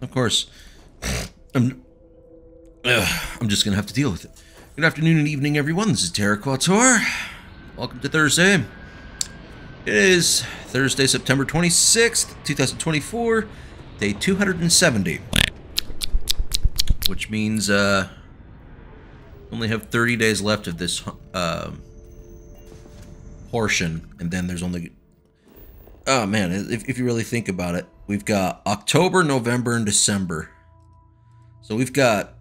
Of course. I'm, uh, I'm just gonna have to deal with it. Good afternoon and evening, everyone. This is Terra Quattuor. Welcome to Thursday. It is Thursday, September 26th, 2024, day 270. Which means, uh, only have 30 days left of this, uh, portion, and then there's only oh man, if, if you really think about it, we've got October, November, and December. So we've got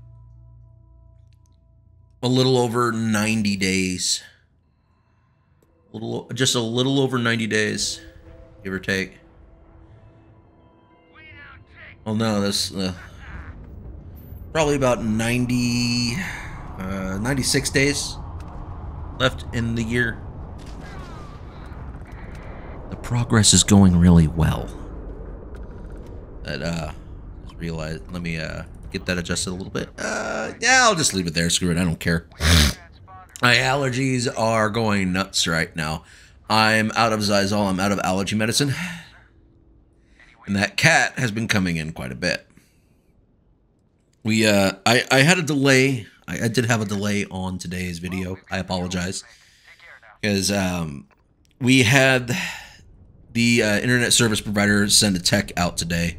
a little over 90 days. A little, just a little over 90 days, give or take. Oh no, that's uh, probably about 90, uh, 96 days left in the year progress is going really well. But, uh, realize, let me, uh, get that adjusted a little bit. Uh, yeah, I'll just leave it there. Screw it. I don't care. My allergies are going nuts right now. I'm out of Xyzal. I'm out of allergy medicine. And that cat has been coming in quite a bit. We, uh, I, I had a delay. I, I did have a delay on today's video. I apologize. Because, um, we had the uh, internet service provider sent a tech out today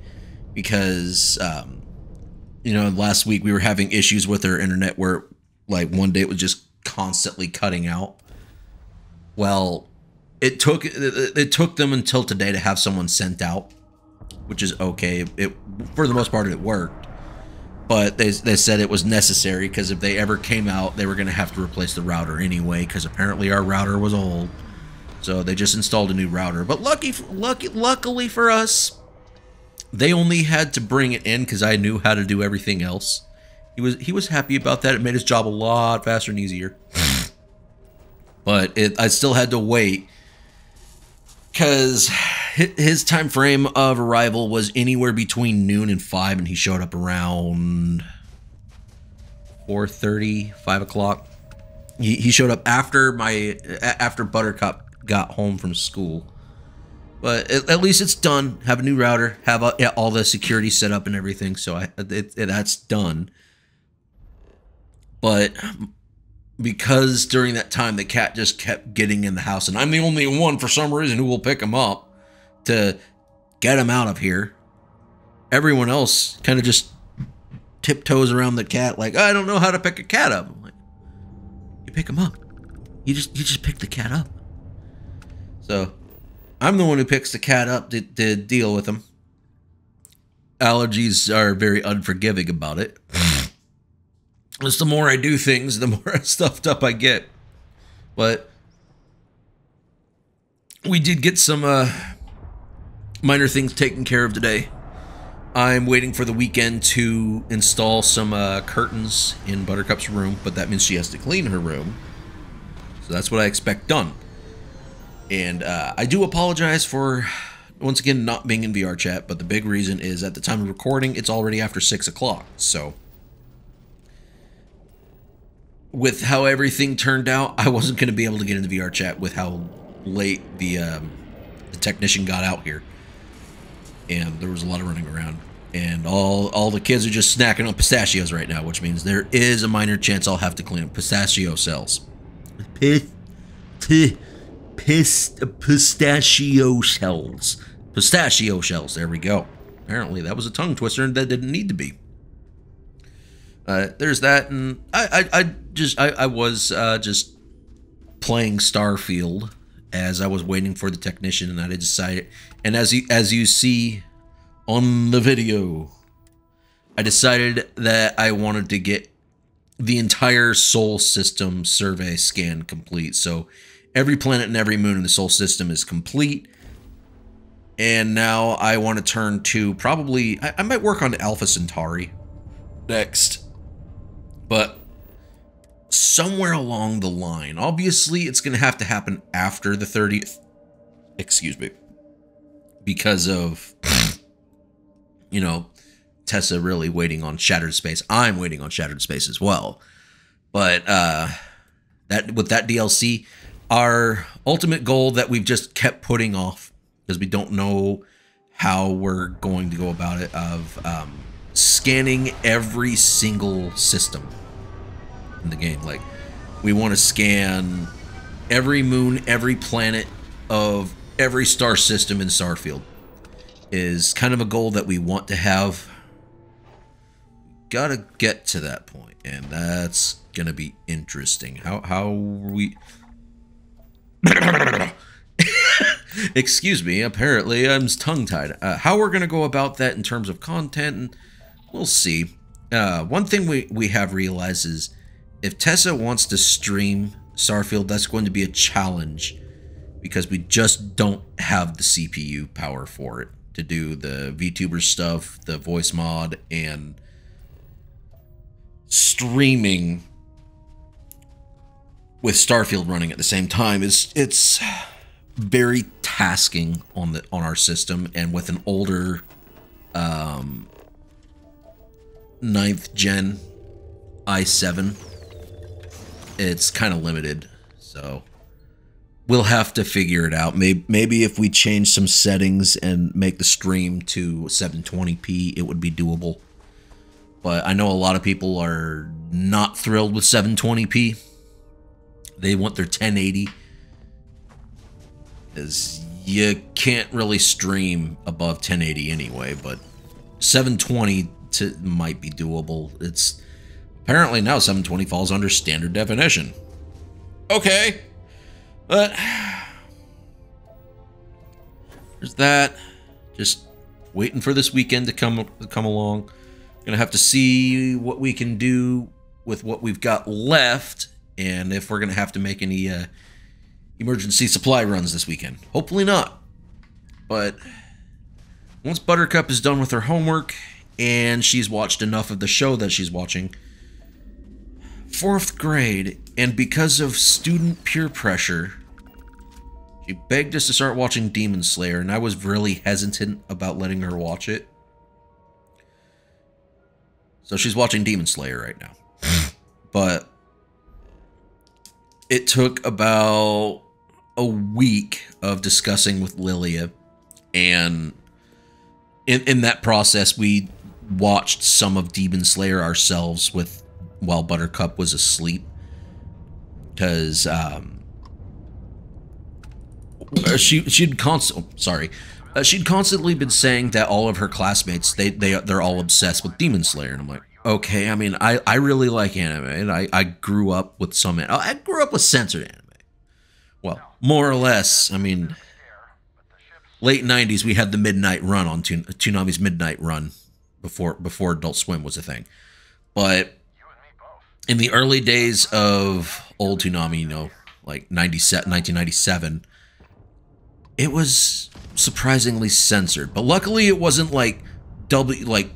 because um, you know last week we were having issues with our internet where like one day it was just constantly cutting out. Well it took it, it took them until today to have someone sent out which is okay. It for the most part it worked. But they, they said it was necessary because if they ever came out they were going to have to replace the router anyway because apparently our router was old so they just installed a new router. But lucky, lucky, luckily for us, they only had to bring it in because I knew how to do everything else. He was he was happy about that. It made his job a lot faster and easier. but it, I still had to wait because his time frame of arrival was anywhere between noon and 5 and he showed up around 4.30 5 o'clock he, he showed up after my after buttercup got home from school. But at, at least it's done. Have a new router. Have a, all the security set up and everything. So I it, it, that's done. But because during that time the cat just kept getting in the house, and I'm the only one for some reason who will pick him up to get him out of here. Everyone else kind of just tiptoes around the cat like I don't know how to pick a cat up. I'm like, you pick him up. You just you just pick the cat up. So I'm the one who picks the cat up to, to deal with him. Allergies are very unforgiving about it. Just the more I do things, the more stuffed up I get. But we did get some uh, minor things taken care of today. I'm waiting for the weekend to install some uh, curtains in Buttercup's room, but that means she has to clean her room. So that's what I expect done. And uh, I do apologize for, once again, not being in VR chat, but the big reason is at the time of recording, it's already after 6 o'clock. So, with how everything turned out, I wasn't going to be able to get into VR chat with how late the, um, the technician got out here. And there was a lot of running around. And all, all the kids are just snacking on pistachios right now, which means there is a minor chance I'll have to clean up pistachio cells. Pist pistachio shells. Pistachio shells. There we go. Apparently that was a tongue twister and that didn't need to be. Uh, there's that, and I, I, I just, I, I was uh, just playing Starfield as I was waiting for the technician, and I decided, and as you, as you see on the video, I decided that I wanted to get the entire Sol system survey scan complete. So every planet and every moon in the solar system is complete. And now I want to turn to probably, I, I might work on Alpha Centauri next. But somewhere along the line, obviously it's going to have to happen after the 30th. Excuse me. Because of, you know, Tessa really waiting on Shattered Space. I'm waiting on Shattered Space as well. But uh that with that DLC, our ultimate goal that we've just kept putting off because we don't know how we're going to go about it of um, scanning every single system in the game. Like, we want to scan every moon, every planet of every star system in Starfield. Is kind of a goal that we want to have. Gotta get to that point, and that's gonna be interesting. How how we Excuse me, apparently I'm tongue tied. Uh, how we're going to go about that in terms of content, we'll see. Uh, one thing we, we have realized is if Tessa wants to stream Starfield, that's going to be a challenge because we just don't have the CPU power for it to do the VTuber stuff, the voice mod, and streaming with Starfield running at the same time is it's very tasking on the on our system. And with an older um ninth gen i7 it's kind of limited. So we'll have to figure it out. Maybe maybe if we change some settings and make the stream to 720p it would be doable. But i know a lot of people are not thrilled with 720p they want their 1080 is you can't really stream above 1080 anyway, but 720 to, might be doable. It's apparently now 720 falls under standard definition. Okay, but there's that. Just waiting for this weekend to come to come along. Gonna have to see what we can do with what we've got left, and if we're gonna have to make any uh, emergency supply runs this weekend. Hopefully not. But once Buttercup is done with her homework and she's watched enough of the show that she's watching, fourth grade, and because of student peer pressure, she begged us to start watching Demon Slayer, and I was really hesitant about letting her watch it. So she's watching Demon Slayer right now. but it took about a week of discussing with Lilia, and in in that process, we watched some of Demon Slayer ourselves with while Buttercup was asleep, because um, uh, she she'd constant oh, sorry. Uh, she'd constantly been saying that all of her classmates they they they're all obsessed with Demon Slayer, and I'm like, okay. I mean, I I really like anime, and I I grew up with some. Oh, I grew up with censored anime. Well, more or less. I mean, late '90s we had the midnight run on Toon- Toonami's midnight run before before Adult Swim was a thing, but in the early days of old Toonami, you know, like 97, 1997, it was surprisingly censored. But luckily, it wasn't like W like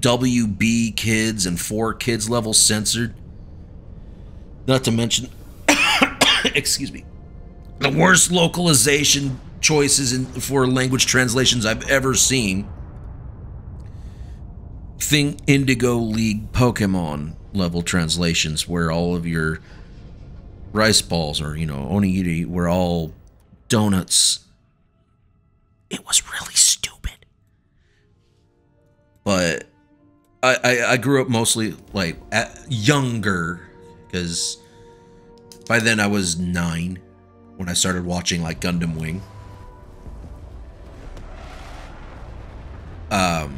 WB kids and 4Kids level censored. Not to mention, excuse me, the worst localization choices in, for language translations I've ever seen. Think Indigo League Pokemon level translations where all of your rice balls or, you know, onigiri were all donuts. It was really stupid. But I, I, grew up mostly like younger because by then I was nine when I started watching like Gundam Wing. Um,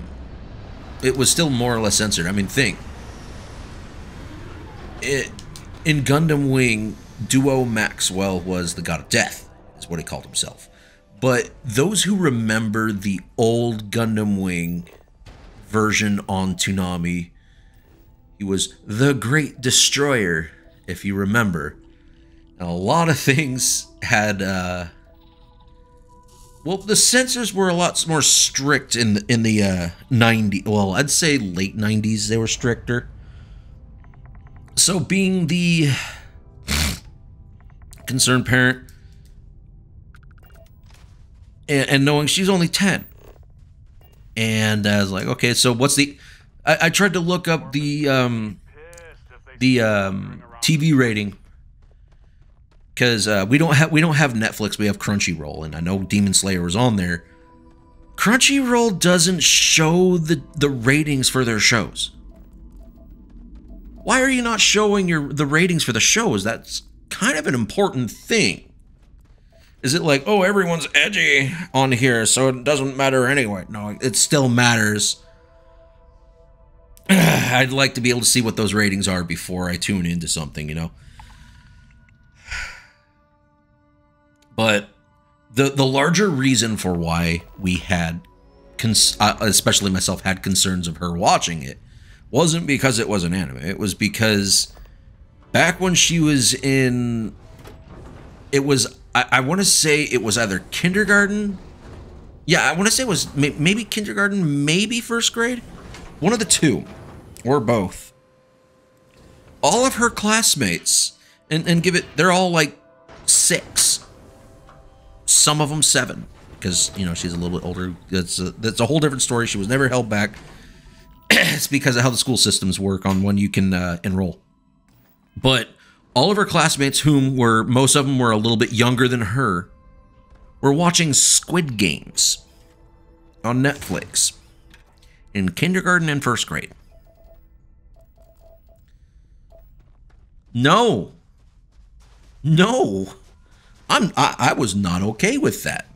it was still more or less censored. I mean, think it in Gundam Wing, Duo Maxwell was the god of death, is what he called himself. But those who remember the old Gundam Wing version on Toonami, he was the Great Destroyer, if you remember. And a lot of things had uh well the censors were a lot more strict in the, in the uh 90 well I'd say late 90s they were stricter. So being the concerned parent and, and knowing she's only 10 and I was like okay so what's the I, I tried to look up the um the um TV rating because uh, we don't have we don't have Netflix. We have Crunchyroll, and I know Demon Slayer was on there Crunchyroll doesn't show the, the ratings for their shows. Why are you not showing your the ratings for the shows? That's kind of an important thing. Is it like, oh, everyone's edgy on here, so it doesn't matter anyway? No, it still matters. I'd like to be able to see what those ratings are before I tune into something, you know? But the the larger reason for why we had, uh, especially myself, had concerns of her watching it, wasn't because it was an anime. It was because back when she was in, it was I, I want to say it was either kindergarten. Yeah, I want to say it was may, maybe kindergarten, maybe first grade, one of the two, or both. All of her classmates, and and give it, they're all like six some of them seven because you know she's a little bit older. That's a, that's a whole different story. She was never held back. it's because of how the school systems work on when you can uh, enroll. But all of her classmates, whom were most of them were a little bit younger than her, were watching Squid Games on Netflix in kindergarten and first grade. No. No. I'm I, I was not okay with that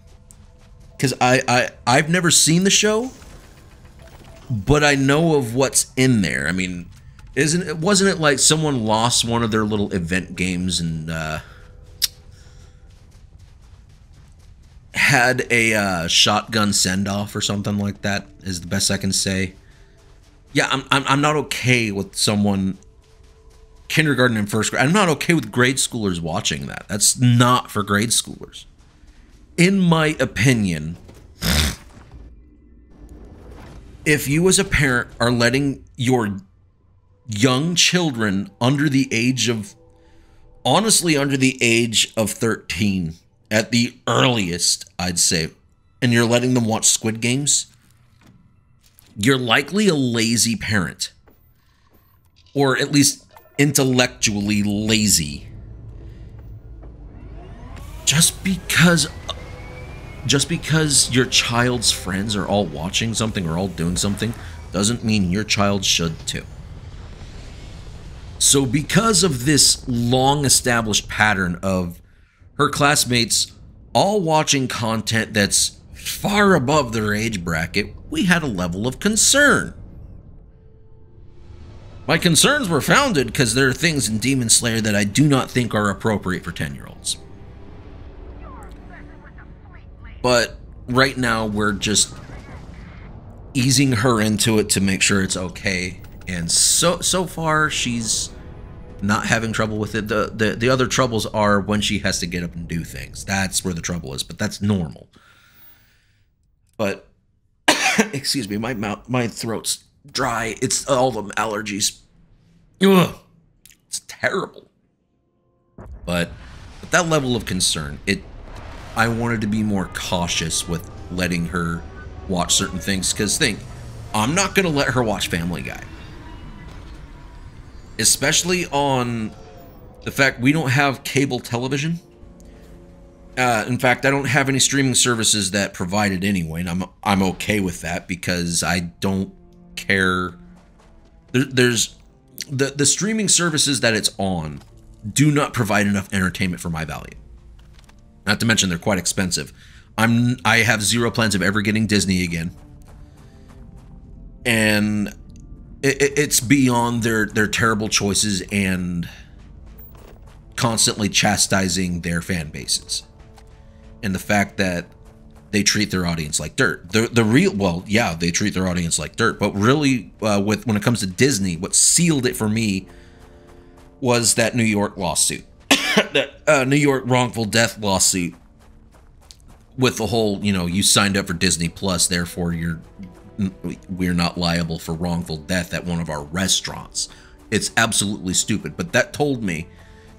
because I, I I've never seen the show, but I know of what's in there. I mean, isn't it wasn't it like someone lost one of their little event games and uh, had a uh, shotgun send off or something like that? Is the best I can say. Yeah, I'm, I'm I'm not okay with someone kindergarten and first grade. I'm not okay with grade schoolers watching that. That's not for grade schoolers. In my opinion, if you as a parent are letting your young children under the age of honestly under the age of 13 at the earliest, I'd say, and you're letting them watch Squid Games, you're likely a lazy parent. Or at least intellectually lazy. Just because just because your child's friends are all watching something or all doing something doesn't mean your child should too. So because of this long established pattern of her classmates all watching content that's far above their age bracket, we had a level of concern. My concerns were founded because there are things in Demon Slayer that I do not think are appropriate for 10 year olds. But right now, we're just easing her into it to make sure it's okay. And so so far, she's not having trouble with it. The, the the other troubles are when she has to get up and do things. That's where the trouble is, but that's normal. But excuse me, my mouth my throat's dry. It's all the allergies. Ugh, it's terrible. But with that level of concern, it I wanted to be more cautious with letting her watch certain things because think I'm not going to let her watch Family Guy. Especially on the fact we don't have cable television. Uh, in fact, I don't have any streaming services that provide it anyway, and I'm I'm okay with that because I don't care. There, there's the the streaming services that it's on do not provide enough entertainment for my value. Not to mention they're quite expensive. I'm I have zero plans of ever getting Disney again, and it, it's beyond their their terrible choices and constantly chastising their fan bases, and the fact that they treat their audience like dirt. The the real well, yeah, they treat their audience like dirt. But really, uh, with when it comes to Disney, what sealed it for me was that New York lawsuit, that uh, New York wrongful death lawsuit. With the whole, you know, you signed up for Disney Plus, therefore you're we're not liable for wrongful death at one of our restaurants. It's absolutely stupid. But that told me,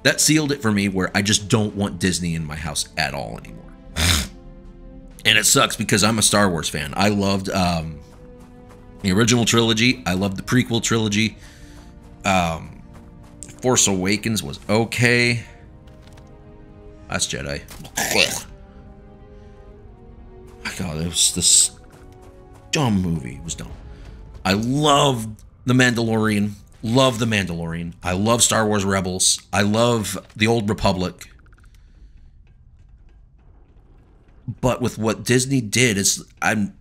that sealed it for me, where I just don't want Disney in my house at all anymore and it sucks because I'm a Star Wars fan. I loved um, the original trilogy. I loved the prequel trilogy. Um, Force Awakens was okay. Last Jedi. My God, it was this dumb movie. It was dumb. I love The Mandalorian. Love The Mandalorian. I love Star Wars Rebels. I love The Old Republic. But with what Disney did, is I'm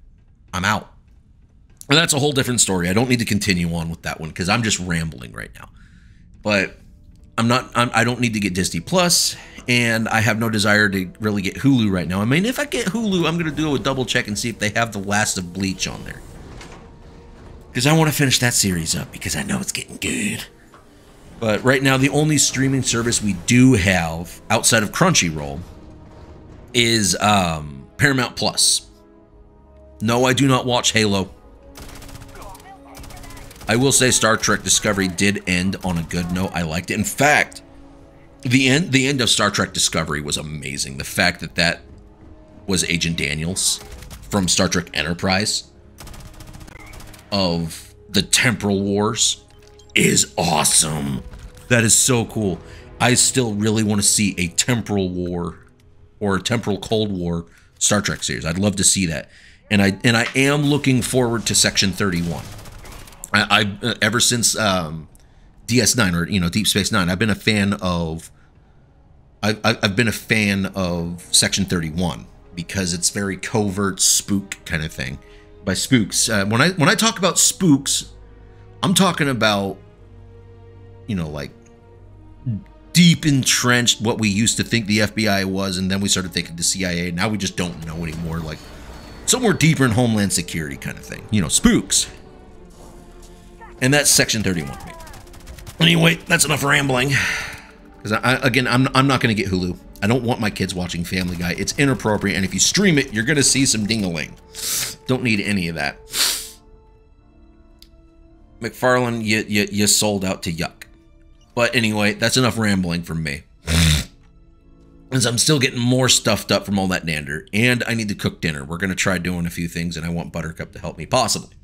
I'm out. And that's a whole different story. I don't need to continue on with that one because I'm just rambling right now. But I'm not. I'm, I do not need to get Disney Plus, and I have no desire to really get Hulu right now. I mean, if I get Hulu, I'm gonna do a double check and see if they have the last of Bleach on there because I want to finish that series up because I know it's getting good. But right now, the only streaming service we do have outside of Crunchyroll is um, Paramount Plus. No, I do not watch Halo. I will say Star Trek Discovery did end on a good note. I liked it. In fact, the end the end of Star Trek Discovery was amazing. The fact that that was Agent Daniels from Star Trek Enterprise of the temporal wars is awesome. That is so cool. I still really want to see a temporal war or a temporal cold war Star Trek series. I'd love to see that. And I and I am looking forward to section 31. I, I ever since um, DS9 or you know Deep Space 9, I've been a fan of I've, I've been a fan of section 31 because it's very covert spook kind of thing by spooks. Uh, when I when I talk about spooks, I'm talking about you know like deep entrenched what we used to think the FBI was, and then we started thinking the CIA. Now we just don't know anymore. Like somewhere deeper in Homeland Security kind of thing. You know, spooks. And that's Section 31. Anyway, that's enough rambling. Because I, again, I'm I'm not going to get Hulu. I don't want my kids watching Family Guy. It's inappropriate, and if you stream it, you're going to see some dingaling. Don't need any of that. MacFarlane, you, you, you sold out to yuck. But anyway, that's enough rambling from me. As I'm still getting more stuffed up from all that dander, and I need to cook dinner. We're going to try doing a few things, and I want Buttercup to help me, possibly.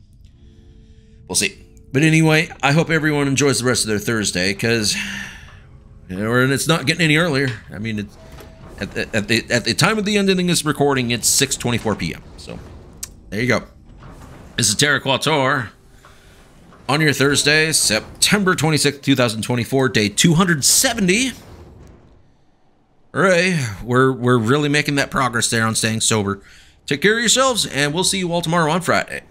We'll see. But anyway, I hope everyone enjoys the rest of their Thursday, because and it's not getting any earlier. I mean, it's at the, at the at the time of the ending of this recording, it's 6:24 p.m. So there you go. This is Terra Quattuor on your Thursday, September 26th, 2024, day 270. Hooray, we're we're really making that progress there on staying sober. Take care of yourselves, and we'll see you all tomorrow on Friday.